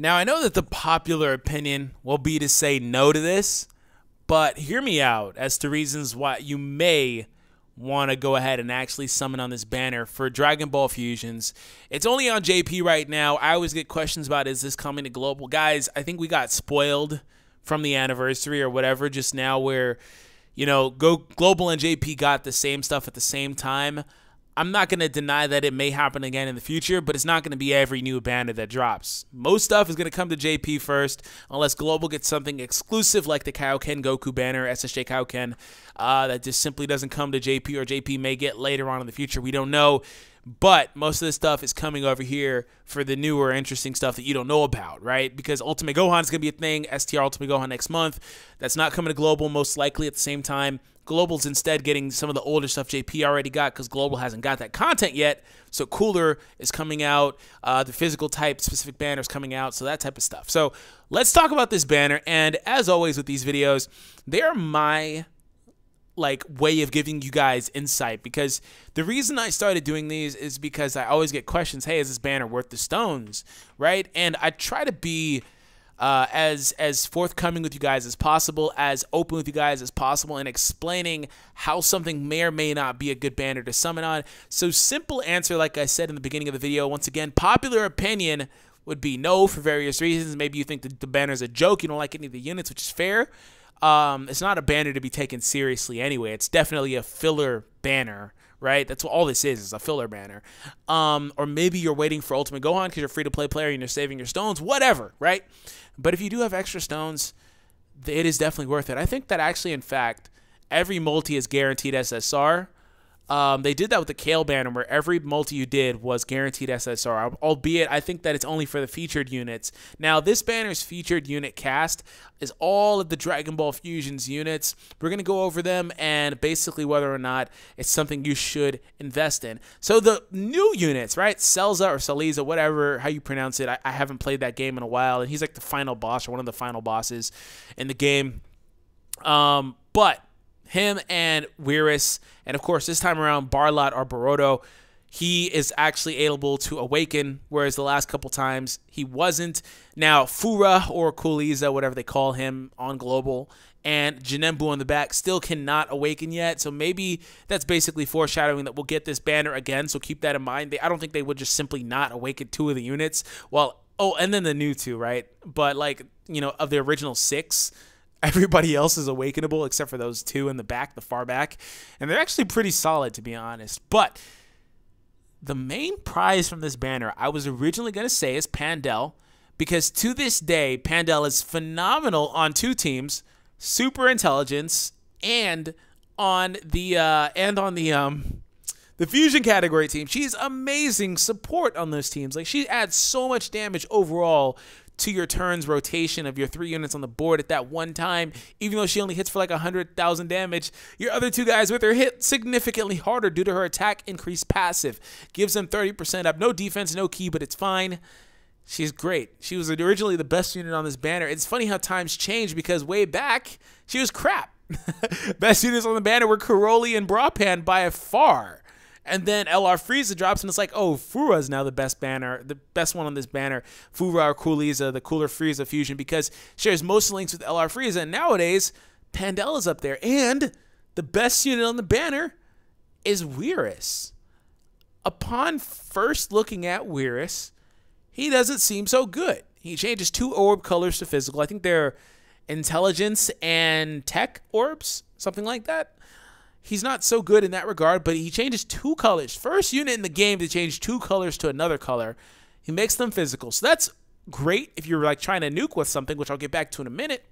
Now, I know that the popular opinion will be to say no to this, but hear me out as to reasons why you may want to go ahead and actually summon on this banner for Dragon Ball Fusions. It's only on JP right now. I always get questions about is this coming to global? Guys, I think we got spoiled from the anniversary or whatever just now where you know, go global and JP got the same stuff at the same time. I'm not going to deny that it may happen again in the future, but it's not going to be every new banner that drops. Most stuff is going to come to JP first, unless Global gets something exclusive like the Kaioken Goku banner, SSJ Kaioken, uh, that just simply doesn't come to JP, or JP may get later on in the future. We don't know. But most of this stuff is coming over here for the newer, interesting stuff that you don't know about, right? Because Ultimate Gohan is going to be a thing, STR Ultimate Gohan next month. That's not coming to Global, most likely at the same time. Global's instead getting some of the older stuff JP already got because Global hasn't got that content yet. So Cooler is coming out, uh, the physical type specific banners coming out, so that type of stuff. So let's talk about this banner. And as always with these videos, they are my like way of giving you guys insight because the reason I started doing these is because I always get questions, hey, is this banner worth the stones? Right? And I try to be uh, as as forthcoming with you guys as possible, as open with you guys as possible, and explaining how something may or may not be a good banner to summon on. So simple answer, like I said in the beginning of the video. Once again, popular opinion would be no for various reasons. Maybe you think the, the banner is a joke, you don't like any of the units, which is fair. Um, it's not a banner to be taken seriously anyway. It's definitely a filler banner right? That's what all this is, is a filler banner. Um, or maybe you're waiting for Ultimate Gohan because you're free to play player and you're saving your stones, whatever, right? But if you do have extra stones, it is definitely worth it. I think that actually, in fact, every multi is guaranteed SSR. Um, they did that with the Kale banner, where every multi you did was guaranteed SSR, albeit I think that it's only for the featured units. Now, this banner's featured unit cast is all of the Dragon Ball Fusions units. We're going to go over them and basically whether or not it's something you should invest in. So, the new units, right? Celza or Saliza, whatever, how you pronounce it. I, I haven't played that game in a while, and he's like the final boss or one of the final bosses in the game. Um, but him and Whirus, and of course this time around Barlot or Baroto, he is actually able to awaken, whereas the last couple times he wasn't. Now Fura or Kuliza, whatever they call him on global, and Janembu on the back still cannot awaken yet. So maybe that's basically foreshadowing that we'll get this banner again. So keep that in mind. They, I don't think they would just simply not awaken two of the units. Well, oh, and then the new two, right? But like you know, of the original six, Everybody else is awakenable except for those two in the back, the far back. And they're actually pretty solid, to be honest. But the main prize from this banner, I was originally going to say, is Pandel. Because to this day, Pandel is phenomenal on two teams super intelligence and on the uh, and on the um the fusion category team she's amazing support on those teams like she adds so much damage overall to your turns rotation of your three units on the board at that one time. Even though she only hits for like 100,000 damage, your other two guys with her hit significantly harder due to her attack increased passive. Gives them 30% up. No defense, no key, but it's fine. She's great. She was originally the best unit on this banner. It's funny how times change because way back, she was crap. best units on the banner were Karoli and Brapan by far. And then LR Frieza drops, and it's like, oh, Fura is now the best banner, the best one on this banner. Fura or Cooliza, the cooler Frieza fusion, because shares most links with LR Frieza. And nowadays, Pandela's up there. And the best unit on the banner is Whirus. Upon first looking at Whirus, he doesn't seem so good. He changes two orb colors to physical. I think they're intelligence and tech orbs, something like that he's not so good in that regard, but he changes two colors. First unit in the game to change two colors to another color. He makes them physical. So that's great if you're like trying to nuke with something, which I'll get back to in a minute.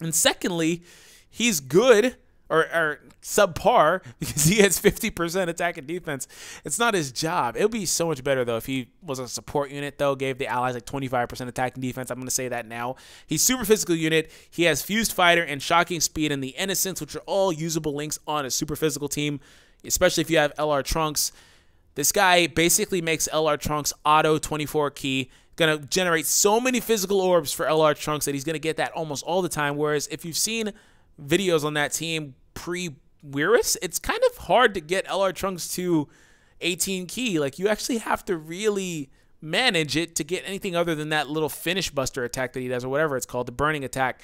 And secondly, he's good or, or subpar because he has 50% attack and defense. It's not his job. It would be so much better, though, if he was a support unit, though, gave the allies like 25% attack and defense. I'm going to say that now. He's super physical unit. He has fused fighter and shocking speed and the innocence, which are all usable links on a super physical team, especially if you have LR Trunks. This guy basically makes LR Trunks auto 24 key going to generate so many physical orbs for LR Trunks that he's going to get that almost all the time. Whereas if you've seen videos on that team pre Whirus, it's kind of hard to get LR Trunks to 18 key. Like you actually have to really manage it to get anything other than that little finish buster attack that he does or whatever it's called, the burning attack,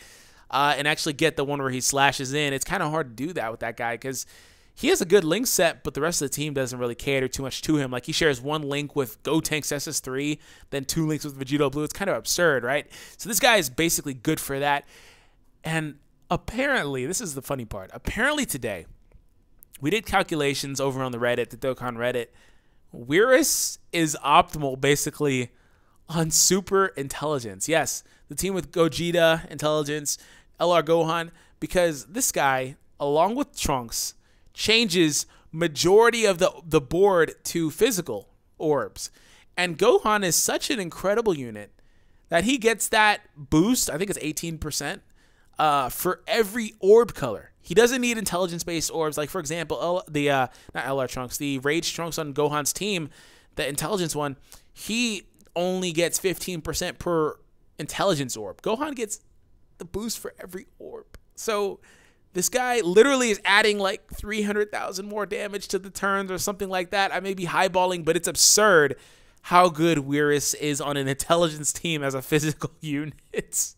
uh, and actually get the one where he slashes in. It's kind of hard to do that with that guy because he has a good link set, but the rest of the team doesn't really cater too much to him. Like he shares one link with Go Gotenks SS3, then two links with Vegito Blue. It's kind of absurd, right? So this guy is basically good for that. And apparently, this is the funny part. Apparently today, we did calculations over on the Reddit, the Dokkan Reddit. Weirus is optimal basically on super intelligence. Yes, the team with Gogeta intelligence, LR Gohan, because this guy, along with Trunks, changes majority of the the board to physical orbs. And Gohan is such an incredible unit that he gets that boost, I think it's 18%, uh, for every orb color. He doesn't need intelligence-based orbs. Like, for example, L- the, uh, not LR Trunks, the Rage Trunks on Gohan's team, the intelligence one, he only gets 15% per intelligence orb. Gohan gets the boost for every orb. So this guy literally is adding like 300,000 more damage to the turns or something like that. I may be highballing, but it's absurd how good Weirus is on an intelligence team as a physical unit.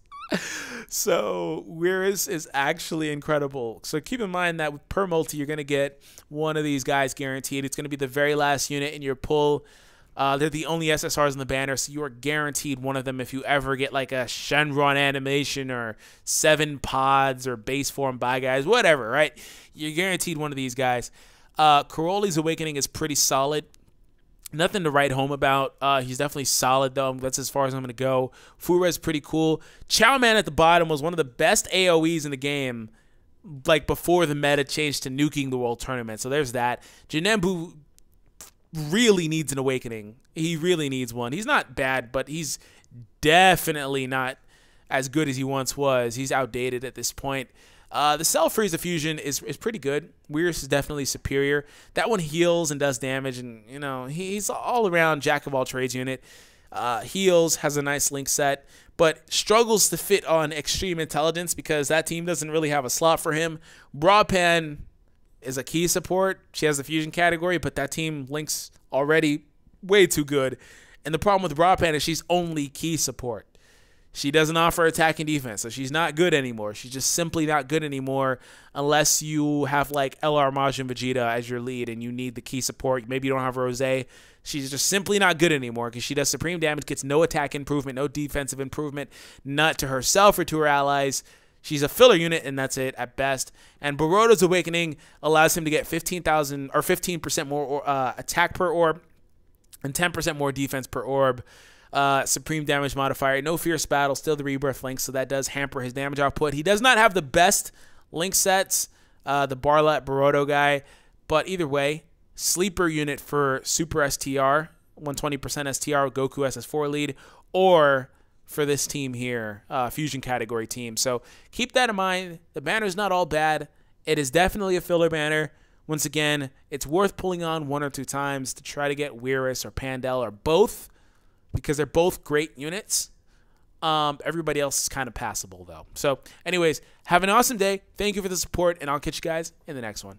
So Weirus is actually incredible. So keep in mind that with per multi, you're going to get one of these guys guaranteed. It's going to be the very last unit in your pull uh, they're the only SSRs in the banner, so you are guaranteed one of them if you ever get like a Shenron animation or seven pods or base form by guys, whatever, right? You're guaranteed one of these guys. Uh, Caroli's Awakening is pretty solid. Nothing to write home about. Uh, he's definitely solid, though. That's as far as I'm going to go. Fura is pretty cool. Chow Man at the bottom was one of the best AoEs in the game, like before the meta changed to nuking the World Tournament. So there's that. Janembu really needs an awakening. He really needs one. He's not bad, but he's definitely not as good as he once was. He's outdated at this point. Uh, the Cell Freeze fusion is, is pretty good. Weirus is definitely superior. That one heals and does damage, and you know he's all around jack of all trades unit. Uh, heals has a nice link set, but struggles to fit on extreme intelligence because that team doesn't really have a slot for him. Broadpan is a key support. She has the fusion category, but that team links already way too good. And the problem with Broadpan is she's only key support. She doesn't offer attack and defense, so she's not good anymore. She's just simply not good anymore unless you have like LR Majin Vegeta as your lead and you need the key support. Maybe you don't have Rose. She's just simply not good anymore because she does supreme damage, gets no attack improvement, no defensive improvement, not to herself or to her allies. She's a filler unit, and that's it at best. And Boruto's Awakening allows him to get 15,000 or 15% more uh, attack per orb and 10% more defense per orb. Uh, supreme damage modifier. No fierce battle, still the rebirth link, so that does hamper his damage output. He does not have the best link sets, uh, the Barlet Baroto guy, but either way, sleeper unit for Super STR, 120% STR, Goku SS4 lead, or for this team here, uh, fusion category team. So keep that in mind. The banner is not all bad. It is definitely a filler banner. Once again, it's worth pulling on one or two times to try to get Weirus or Pandel or both because they're both great units. Um, everybody else is kind of passable though. So, anyways, have an awesome day. Thank you for the support, and I'll catch you guys in the next one.